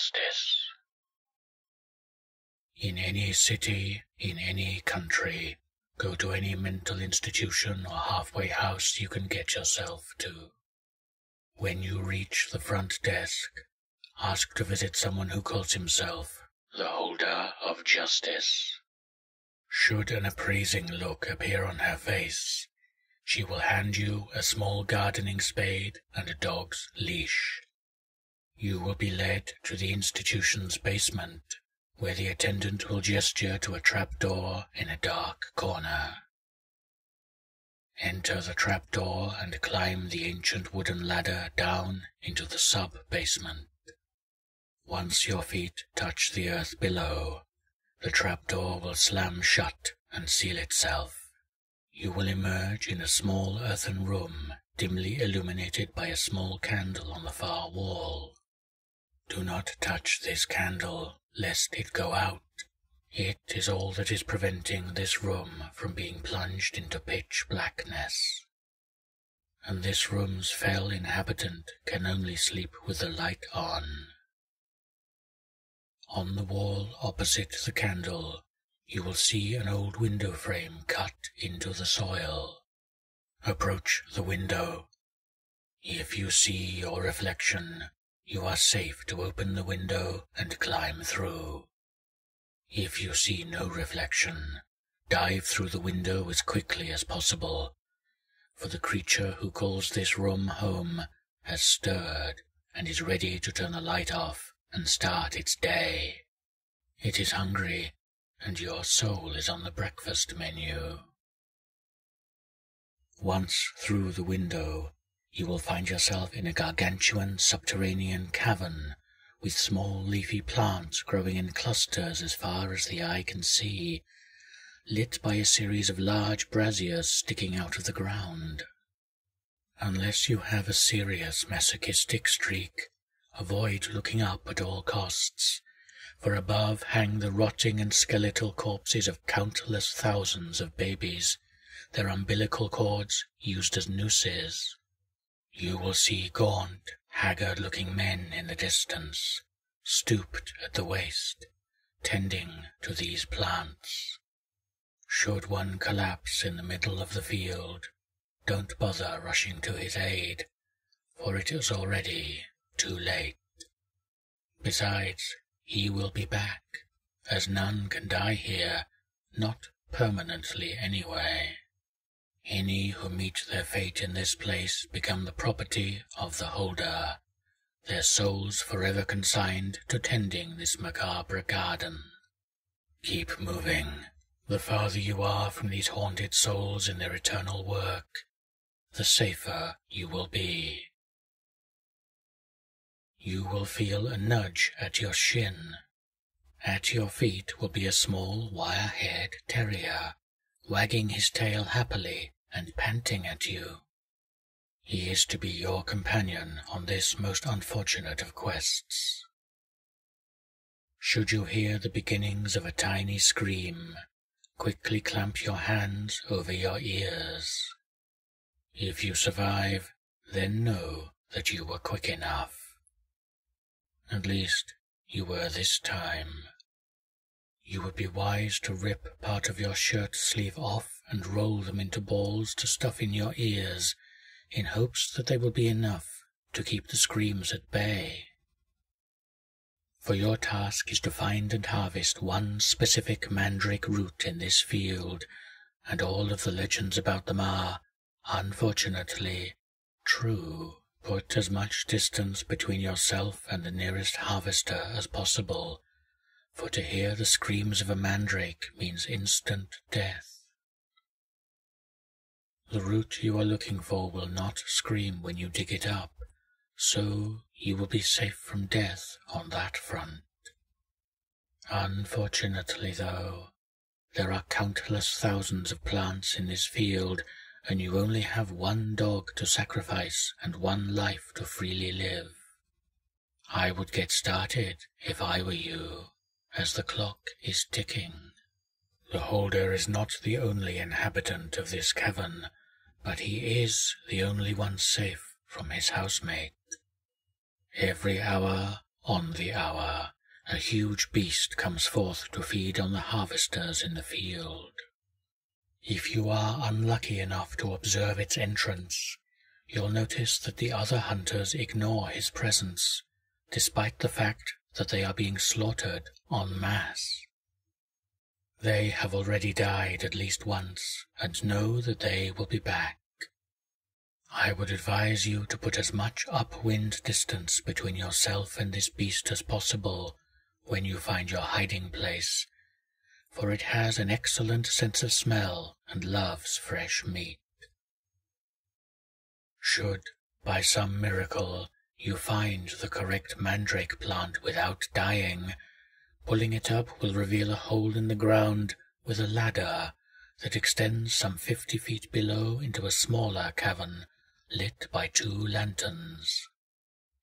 justice. In any city, in any country, go to any mental institution or halfway house you can get yourself to. When you reach the front desk, ask to visit someone who calls himself the holder of justice. Should an appraising look appear on her face, she will hand you a small gardening spade and a dog's leash. You will be led to the institution's basement, where the attendant will gesture to a trapdoor in a dark corner. Enter the trapdoor and climb the ancient wooden ladder down into the sub-basement. Once your feet touch the earth below, the trapdoor will slam shut and seal itself. You will emerge in a small earthen room, dimly illuminated by a small candle on the far wall. Do not touch this candle, lest it go out. It is all that is preventing this room from being plunged into pitch blackness. And this room's fell inhabitant can only sleep with the light on. On the wall opposite the candle, you will see an old window frame cut into the soil. Approach the window. If you see your reflection, you are safe to open the window and climb through. If you see no reflection, dive through the window as quickly as possible, for the creature who calls this room home has stirred and is ready to turn the light off and start its day. It is hungry, and your soul is on the breakfast menu. Once through the window, you will find yourself in a gargantuan subterranean cavern with small leafy plants growing in clusters as far as the eye can see, lit by a series of large braziers sticking out of the ground. Unless you have a serious masochistic streak, avoid looking up at all costs, for above hang the rotting and skeletal corpses of countless thousands of babies, their umbilical cords used as nooses. You will see gaunt, haggard-looking men in the distance, stooped at the waist, tending to these plants. Should one collapse in the middle of the field, don't bother rushing to his aid, for it is already too late. Besides, he will be back, as none can die here, not permanently anyway. Any who meet their fate in this place become the property of the holder, their souls forever consigned to tending this macabre garden. Keep moving. The farther you are from these haunted souls in their eternal work, the safer you will be. You will feel a nudge at your shin. At your feet will be a small wire-haired terrier wagging his tail happily and panting at you. He is to be your companion on this most unfortunate of quests. Should you hear the beginnings of a tiny scream, quickly clamp your hands over your ears. If you survive, then know that you were quick enough. At least, you were this time you would be wise to rip part of your shirt sleeve off and roll them into balls to stuff in your ears, in hopes that they will be enough to keep the screams at bay. For your task is to find and harvest one specific mandrake root in this field, and all of the legends about them are, unfortunately, true. Put as much distance between yourself and the nearest harvester as possible, for to hear the screams of a mandrake means instant death. The root you are looking for will not scream when you dig it up, so you will be safe from death on that front. Unfortunately, though, there are countless thousands of plants in this field, and you only have one dog to sacrifice and one life to freely live. I would get started if I were you as the clock is ticking. The holder is not the only inhabitant of this cavern, but he is the only one safe from his housemate. Every hour On the hour, a huge beast comes forth to feed on the harvesters in the field. If you are unlucky enough to observe its entrance, you'll notice that the other hunters ignore his presence, despite the fact that they are being slaughtered en masse. They have already died at least once and know that they will be back. I would advise you to put as much upwind distance between yourself and this beast as possible when you find your hiding place, for it has an excellent sense of smell and loves fresh meat. Should, by some miracle, you find the correct mandrake plant without dying, Pulling it up will reveal a hole in the ground with a ladder that extends some fifty feet below into a smaller cavern lit by two lanterns.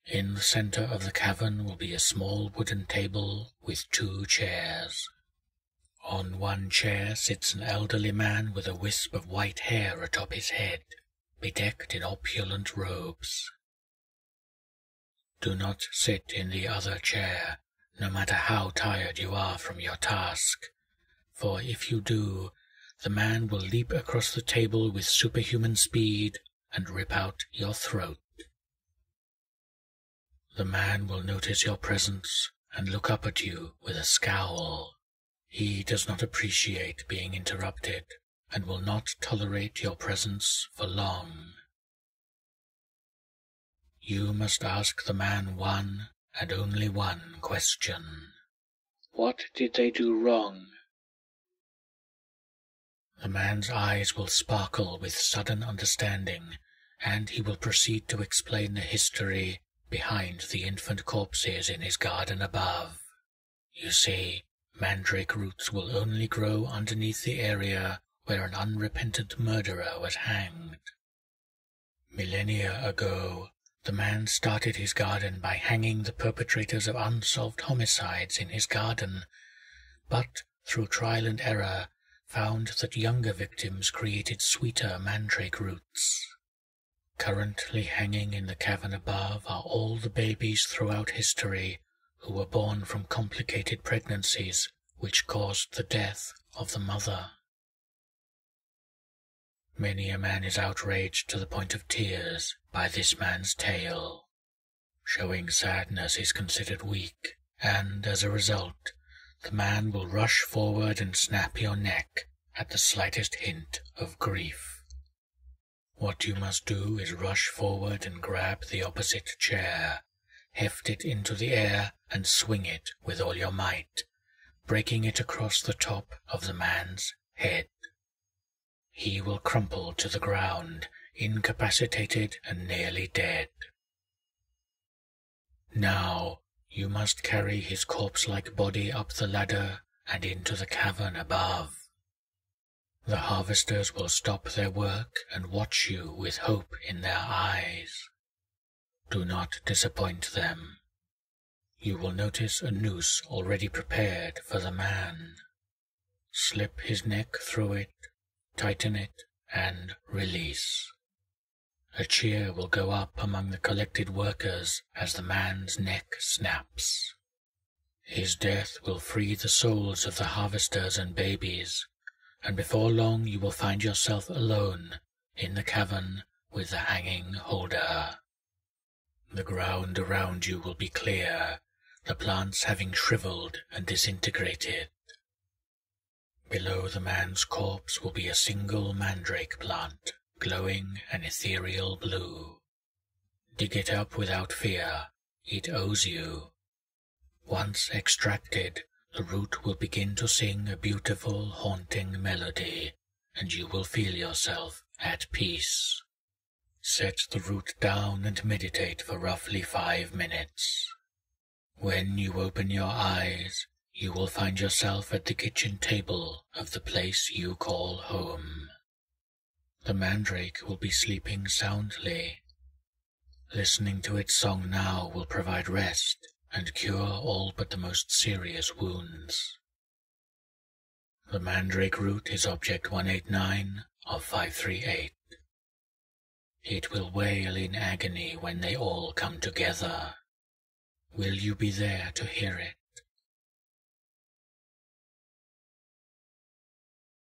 In the center of the cavern will be a small wooden table with two chairs. On one chair sits an elderly man with a wisp of white hair atop his head, bedecked in opulent robes. Do not sit in the other chair, no matter how tired you are from your task, for if you do, the man will leap across the table with superhuman speed and rip out your throat. The man will notice your presence and look up at you with a scowl. He does not appreciate being interrupted and will not tolerate your presence for long. You must ask the man one and only one question. What did they do wrong? The man's eyes will sparkle with sudden understanding, and he will proceed to explain the history behind the infant corpses in his garden above. You see, mandrake roots will only grow underneath the area where an unrepentant murderer was hanged. Millennia ago, the man started his garden by hanging the perpetrators of unsolved homicides in his garden, but through trial and error found that younger victims created sweeter mandrake roots. Currently hanging in the cavern above are all the babies throughout history who were born from complicated pregnancies which caused the death of the mother. Many a man is outraged to the point of tears by this man's tale. Showing sadness is considered weak, and as a result, the man will rush forward and snap your neck at the slightest hint of grief. What you must do is rush forward and grab the opposite chair, heft it into the air, and swing it with all your might, breaking it across the top of the man's head he will crumple to the ground, incapacitated and nearly dead. Now you must carry his corpse-like body up the ladder and into the cavern above. The harvesters will stop their work and watch you with hope in their eyes. Do not disappoint them. You will notice a noose already prepared for the man. Slip his neck through it tighten it, and release. A cheer will go up among the collected workers as the man's neck snaps. His death will free the souls of the harvesters and babies, and before long you will find yourself alone in the cavern with the hanging holder. The ground around you will be clear, the plants having shriveled and disintegrated. Below the man's corpse will be a single mandrake plant, glowing an ethereal blue. Dig it up without fear, it owes you. Once extracted, the root will begin to sing a beautiful, haunting melody, and you will feel yourself at peace. Set the root down and meditate for roughly five minutes. When you open your eyes, you will find yourself at the kitchen table of the place you call home. The mandrake will be sleeping soundly. Listening to its song now will provide rest and cure all but the most serious wounds. The mandrake root is object 189 of 538. It will wail in agony when they all come together. Will you be there to hear it?